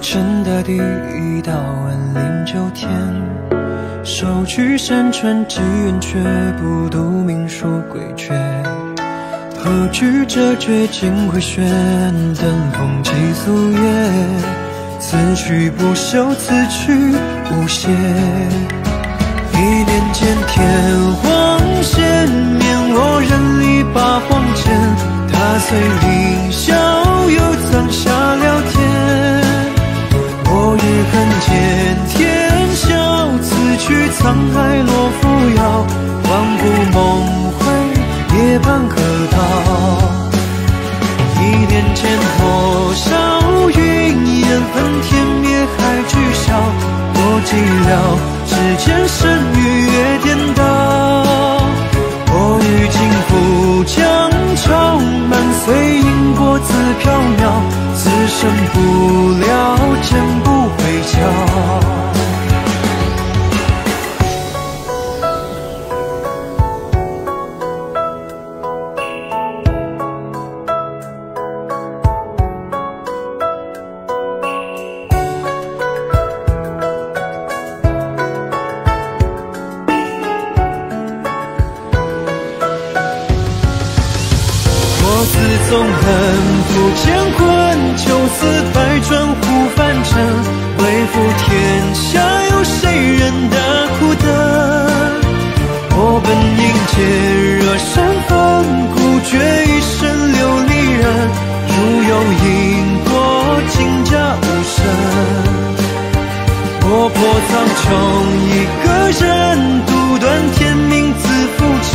成大地，一道万灵九天。手举山川积怨，却不读命书诡谲。何惧这绝境回旋，等风起素月。此去不休，此去无歇。一念间，天荒险，免我人力把荒剑，踏碎凌霄，又葬下眼前多少云烟，恨天灭海聚消，多寂寥。只见身与月颠倒，我欲尽赴江潮，满岁因果自飘渺，此生不了，剑不回鞘。纵横覆乾坤，九死百转护凡尘。为负天下，有谁人的？苦等我本应解热生风，孤绝一身流离人。如有因果，尽皆无声。我破苍穹，一个人独断天命，自浮沉。